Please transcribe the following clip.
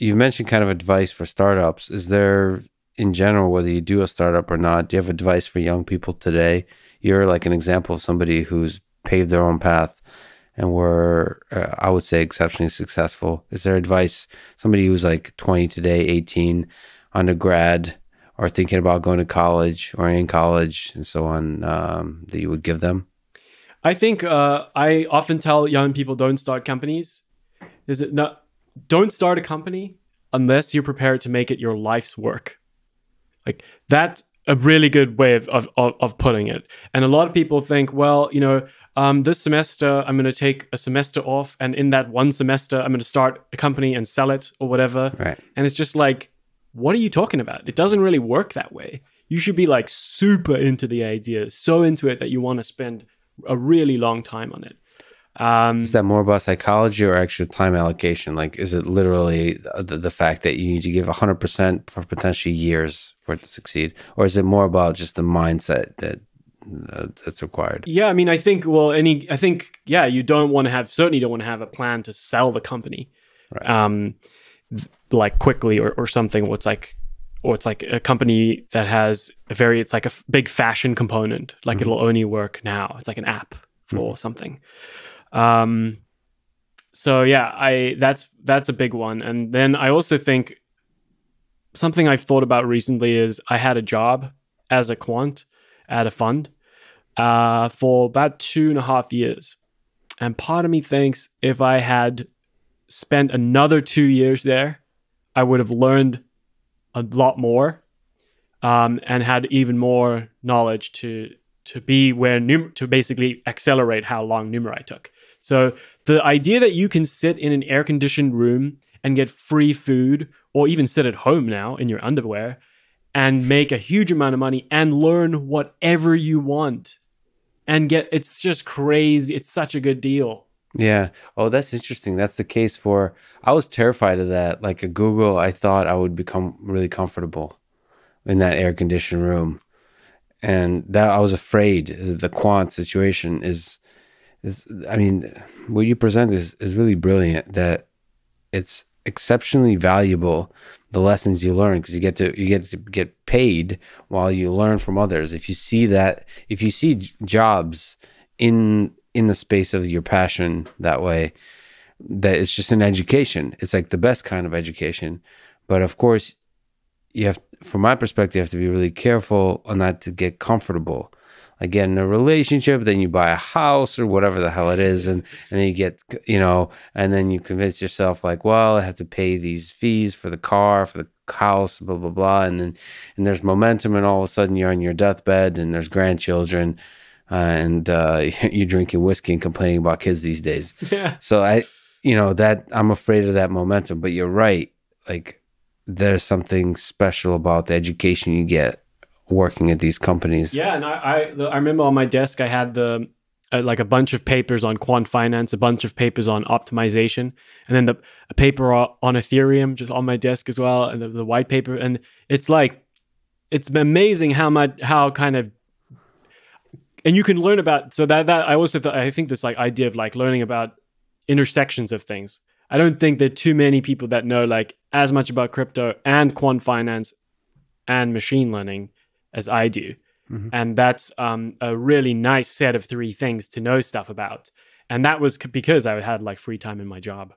you mentioned kind of advice for startups. Is there, in general, whether you do a startup or not, do you have advice for young people today? You're like an example of somebody who's paved their own path and were, uh, I would say, exceptionally successful. Is there advice, somebody who's like 20 today, 18, undergrad, or thinking about going to college or in college and so on, um, that you would give them? I think uh, I often tell young people don't start companies. Is it not? Don't start a company unless you're prepared to make it your life's work. Like that's a really good way of, of, of putting it. And a lot of people think, well, you know, um, this semester I'm going to take a semester off, and in that one semester I'm going to start a company and sell it or whatever. Right. And it's just like, what are you talking about? It doesn't really work that way. You should be like super into the idea, so into it that you want to spend a really long time on it. Um, Is that more about psychology or actual time allocation? Like, is it literally the, the fact that you need to give 100% for potentially years for it to succeed? Or is it more about just the mindset that uh, that's required? Yeah, I mean, I think, well, any, I think, yeah, you don't want to have, certainly don't want to have a plan to sell the company, Right. um, th- like quickly or, or something. Or it's like, or it's like a company that has a very, it's like a f- big fashion component. Like Mhm. it'll only work now. It's like an app for something. Um, so yeah, I that's that's a big one. And then I also think something I've thought about recently is I had a job as a quant at a fund uh, for about two and a half years. And part of me thinks if I had spent another two years there, I would have learned a lot more um, and had even more knowledge to to be where num- to basically accelerate how long Numerai took. So the idea that you can sit in an air conditioned room and get free food, or even sit at home now in your underwear and make a huge amount of money and learn whatever you want and get it's just crazy. It's such a good deal. Yeah. Oh, that's interesting. That's the case for. I was terrified of that. Like at Google, I thought I would become really comfortable in that air conditioned room, and that I was afraid the quant situation is. Is I mean, what you present is is really brilliant. That it's exceptionally valuable the lessons you learn because you get to you get to get paid while you learn from others. If you see that if you see jobs in in the space of your passion that way that it's just an education. It's like the best kind of education. But of course you have from my perspective you have to be really careful on not to get comfortable like get in a relationship then you buy a house or whatever the hell it is and and then you get you know and then you convince yourself like well i have to pay these fees for the car for the house blah blah blah and then and there's momentum and all of a sudden you're on your deathbed and there's grandchildren uh, and uh, you're drinking whiskey and complaining about kids these days. Yeah. so i you know that i'm afraid of that momentum but you're right. Like there's something special about the education you get working at these companies Yeah, and I, I I remember on my desk I had the uh, like a bunch of papers on quant finance, a bunch of papers on optimization, and then the a paper on Ethereum just on my desk as well, and the, the white paper. And it's like it's amazing how much how kind of and you can learn about so that that I also th- I think this like idea of like learning about intersections of things. I don't think there are too many people that know like as much about crypto and quant finance and machine learning as I do. Mhm. And that's um, a really nice set of three things to know stuff about. And that was c- because I had like free time in my job.